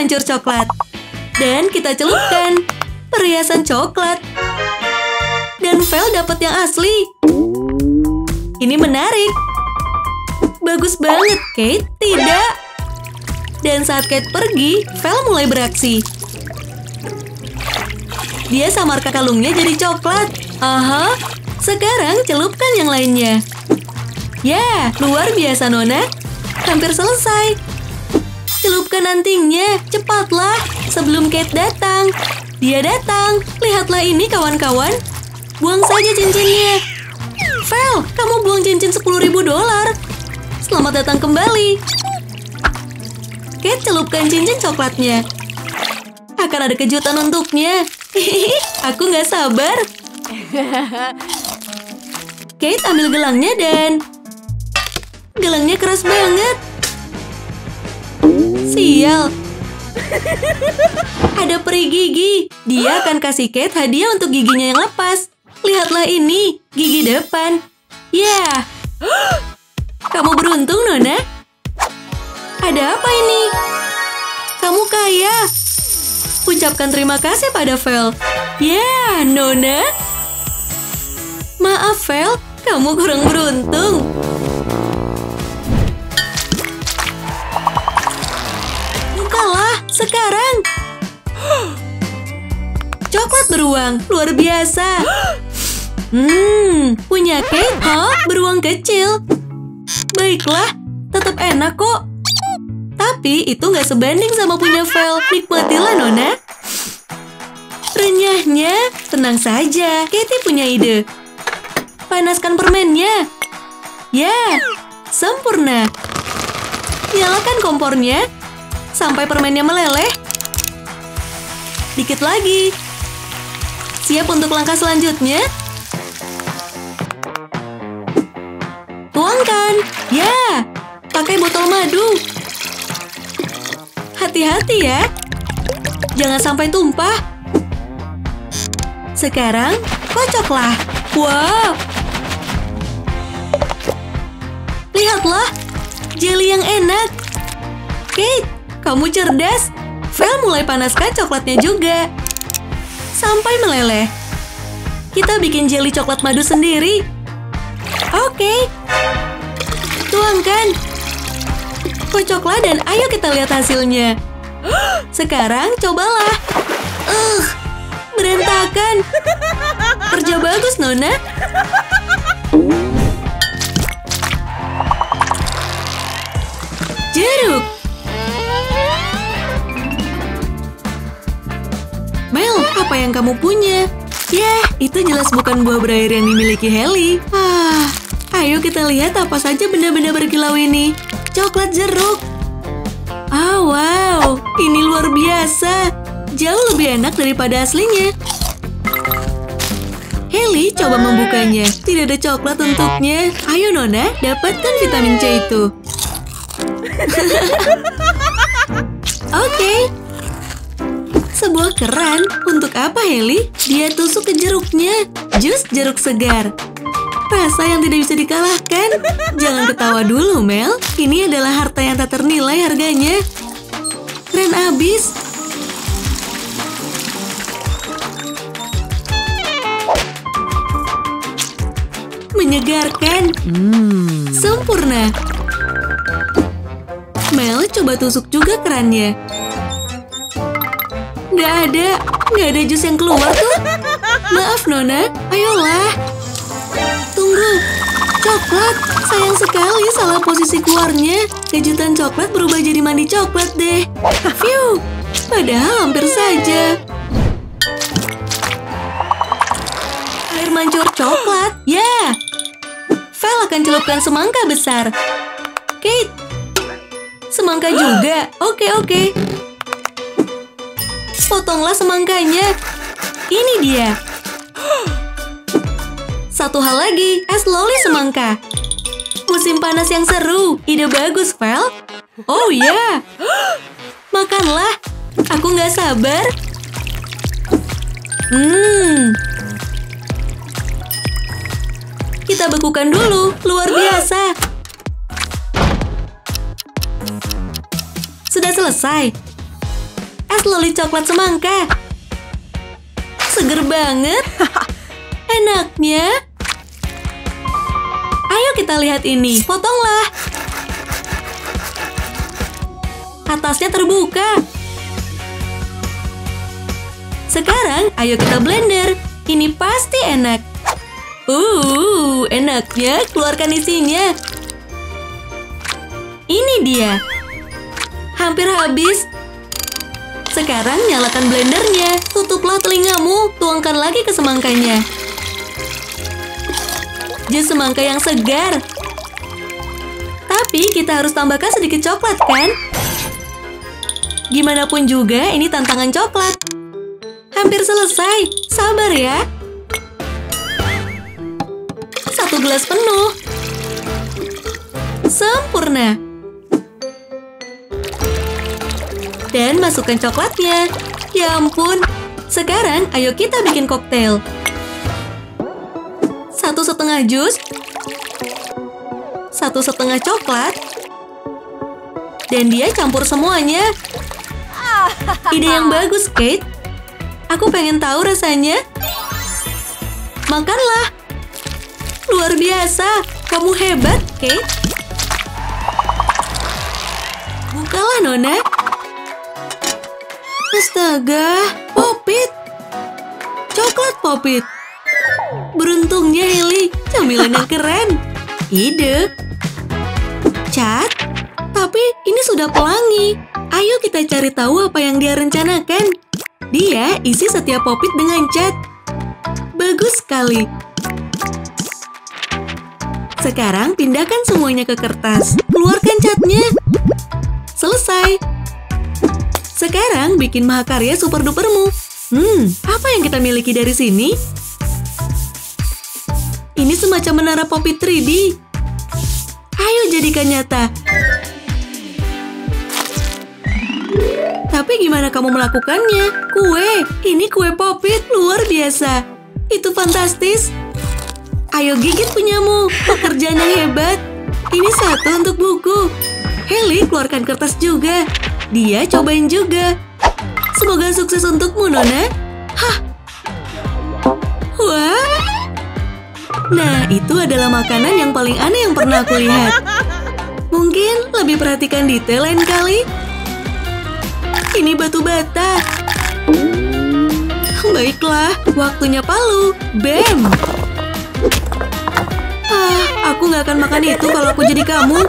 mancur coklat. Dan kita celupkan perhiasan coklat. Dan Vel dapat yang asli. Ini menarik. Bagus banget, Kate. Tidak. Dan saat Kate pergi, Vel mulai beraksi. Dia samarkan kalungnya jadi coklat. Aha, sekarang celupkan yang lainnya. Ya, luar biasa Nona. Hampir selesai. Celupkan antingnya, cepatlah, sebelum Kate datang. Dia datang, lihatlah ini kawan-kawan. Buang saja cincinnya. Vel, kamu buang cincin 10 ribu dolar. Selamat datang kembali. Kate celupkan cincin coklatnya. Akan ada kejutan untuknya. Aku nggak sabar. Kate ambil gelangnya dan... Gelangnya keras banget. Sial. Ada peri gigi. Dia akan kasih Kate hadiah untuk giginya yang lepas. Lihatlah ini, gigi depan. Ya. Kamu beruntung, Nona. Ada apa ini? Kamu kaya. Ucapkan terima kasih pada Vel. Ya, Nona. Maaf, Vel. Kamu kurang beruntung. Sekarang. Coklat beruang, luar biasa. Hmm, punya Kate, huh? Beruang kecil. Baiklah, tetap enak kok. Tapi itu nggak sebanding sama punya Vel. Nikmatilah, Nona. Renyahnya, tenang saja. Katie punya ide. Panaskan permennya. Ya, sempurna. Nyalakan kompornya sampai permennya meleleh. Dikit lagi. Siap untuk langkah selanjutnya? Tuangkan. Ya, pakai botol madu. Hati-hati ya. Jangan sampai tumpah. Sekarang, kocoklah. Wow. Lihatlah, jelly yang enak. Kate, kamu cerdas. Vel mulai panaskan coklatnya juga. Sampai meleleh. Kita bikin jelly coklat madu sendiri. Oke. Tuangkan. Kocoklah dan ayo kita lihat hasilnya. Sekarang cobalah. Uh, berantakan. Kerja bagus, Nona. Jeruk. Apa yang kamu punya? Yah, itu jelas bukan buah berair yang dimiliki Helly. Ah, ayo kita lihat apa saja benda-benda berkilau ini. Coklat jeruk. Ah, wow, ini luar biasa. Jauh lebih enak daripada aslinya. Helly coba membukanya. Tidak ada coklat untuknya. Ayo Nona, dapatkan vitamin C itu. Oke. Sebuah keran. Untuk apa, Heli? Dia tusuk ke jeruknya. Jus jeruk segar. Rasa yang tidak bisa dikalahkan. Jangan ketawa dulu, Mel. Ini adalah harta yang tak ternilai harganya. Keren abis. Menyegarkan. Sempurna. Mel coba tusuk juga kerannya. Nggak ada, nggak ada jus yang keluar tuh. Maaf Nona, ayolah. Tunggu, coklat. Sayang sekali salah posisi keluarnya. Kejutan coklat berubah jadi mandi coklat deh. Phew, padahal hampir saja. Air mancur coklat, ya. Vel akan celupkan semangka besar. Kate, semangka juga. Oke, oke. Potonglah semangkanya. Ini dia. Satu hal lagi, es loli semangka. Musim panas yang seru. Ide bagus, Vel. Oh ya. Makanlah. Aku nggak sabar. Hmm. Kita bekukan dulu. Luar biasa. Sudah selesai. Es loli coklat semangka. Seger banget. Enaknya. Ayo kita lihat ini. Potonglah. Atasnya terbuka. Sekarang, ayo kita blender. Ini pasti enak. Uh, enaknya. Keluarkan isinya. Ini dia. Hampir habis. Sekarang nyalakan blendernya. Tutuplah telingamu. Tuangkan lagi ke semangkanya. Jus semangka yang segar. Tapi kita harus tambahkan sedikit coklat, kan? Gimana pun juga, ini tantangan coklat. Hampir selesai. Sabar ya. Satu gelas penuh. Sempurna. Dan masukkan coklatnya. Ya ampun. Sekarang ayo kita bikin koktail. Satu setengah jus. Satu setengah coklat. Dan dia campur semuanya. Ide yang bagus, Kate. Aku pengen tahu rasanya. Makanlah. Luar biasa. Kamu hebat, Kate. Bukalah, Nona. Astaga, popit. Coklat popit. Beruntungnya Heli, camilan yang keren. Ide. Cat, tapi ini sudah pelangi. Ayo kita cari tahu apa yang dia rencanakan. Dia isi setiap popit dengan cat. Bagus sekali. Sekarang pindahkan semuanya ke kertas. Keluarkan catnya. Selesai. Sekarang bikin mahakarya super dupermu. Hmm, apa yang kita miliki dari sini? Ini semacam menara popit 3D. Ayo jadikan nyata. Tapi gimana kamu melakukannya? Kue, ini kue popit luar biasa. Itu fantastis. Ayo gigit punyamu, pekerjaan yang hebat. Ini satu untuk buku. Heli keluarkan kertas juga. Dia cobain juga. Semoga sukses untukmu, Nona. Hah? Wah. Nah, itu adalah makanan yang paling aneh yang pernah aku lihat. Mungkin lebih perhatikan detail lain kali. Ini batu bata. Baiklah, waktunya palu. Bam! Ah, aku nggak akan makan itu kalau aku jadi kamu.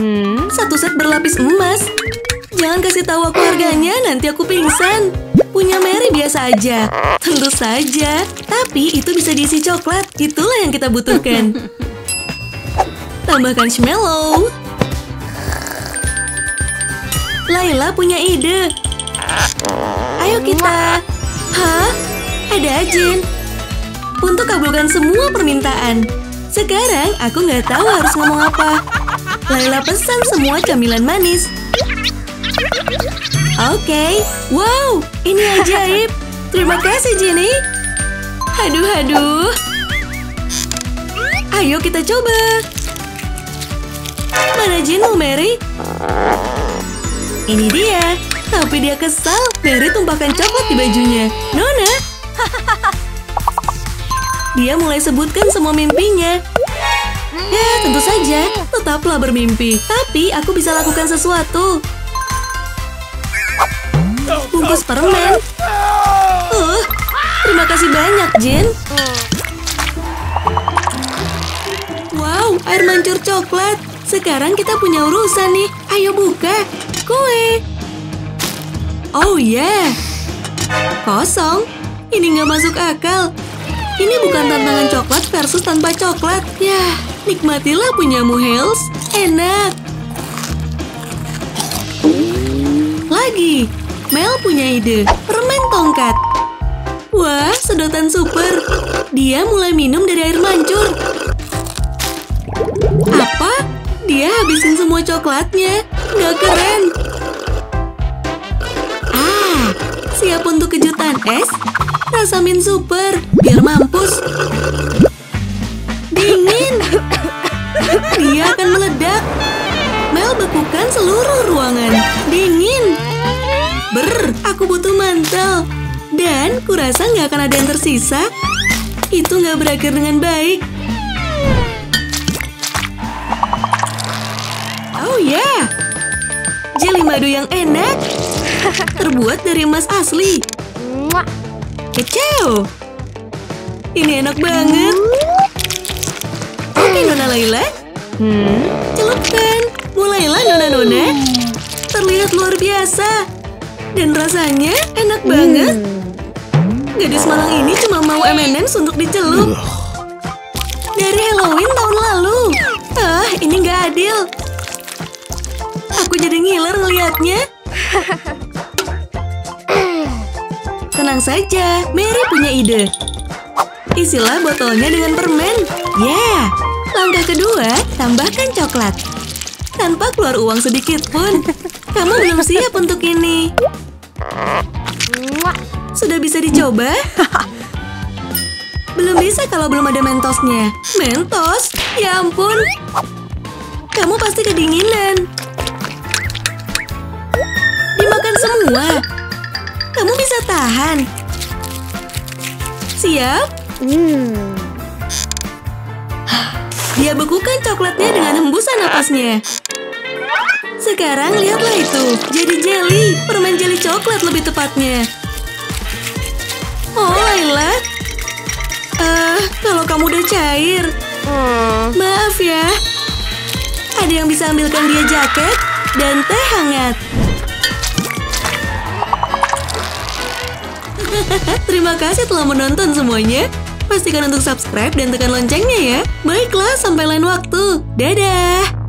Hmm, satu set berlapis emas. Jangan kasih tahu aku harganya, nanti aku pingsan. Punya Mary biasa aja. Tentu saja. Tapi itu bisa diisi coklat. Itulah yang kita butuhkan. Tambahkan marshmallow. Laila punya ide. Ayo kita. Hah? Ada Jin. Untuk kabulkan semua permintaan. Sekarang aku nggak tahu harus ngomong apa. Laila pesan semua camilan manis. Oke, okay. wow, ini ajaib. Terima kasih, Jenny. Haduh, haduh. Ayo kita coba. Mana Jinmu, Mary? Ini dia. Tapi dia kesal. Mary tumpahkan coklat di bajunya. Nona. Dia mulai sebutkan semua mimpinya. Ya, tentu saja. Tetaplah bermimpi. Tapi aku bisa lakukan sesuatu. Bungkus permen. Uh, terima kasih banyak, Jin. Wow, air mancur coklat. Sekarang kita punya urusan nih. Ayo buka. Kue. Oh yeah. Kosong. Ini nggak masuk akal. Ini bukan tantangan coklat versus tanpa coklat. Ya, nikmatilah punyamu, Hales. Enak. Lagi. Mel punya ide. Permen tongkat. Wah, sedotan super. Dia mulai minum dari air mancur. Apa? Dia habisin semua coklatnya. Nggak keren. Ah, siap untuk kejutan es? Rasa min super, biar mampus. Dingin. Dia akan meledak. Mel bekukan seluruh ruangan. Dingin. Ber, aku butuh mantel. Dan kurasa nggak akan ada yang tersisa. Itu nggak berakhir dengan baik. Oh ya, yeah. jeli madu yang enak. Terbuat dari emas asli. Kecil. Ini enak banget. Oke, Nona Laila. Hmm, celupkan. Mulailah, Nona-Nona. Terlihat luar biasa. Dan rasanya enak banget. Gadis malang ini cuma mau M&M's untuk dicelup. Dari Halloween tahun lalu. Ah, ini nggak adil. Aku jadi ngiler ngelihatnya. Tenang saja, Mary punya ide. Isilah botolnya dengan permen. Ya, yeah. Langkah kedua, tambahkan coklat. Tanpa keluar uang sedikit pun. Kamu belum siap untuk ini. Sudah bisa dicoba? Belum bisa kalau belum ada mentosnya. Mentos? Ya ampun. Kamu pasti kedinginan. Dimakan semua. Kamu bisa tahan. Siap? Hmm. Dia bekukan coklatnya dengan hembusan napasnya. Sekarang lihatlah itu, jadi jelly, permen jelly coklat lebih tepatnya. Oh, Laila. Uh, kalau kamu udah cair. Hmm. Maaf ya. Ada yang bisa ambilkan dia jaket dan teh hangat. Terima kasih telah menonton semuanya. Pastikan untuk subscribe dan tekan loncengnya ya. Baiklah, sampai lain waktu. Dadah!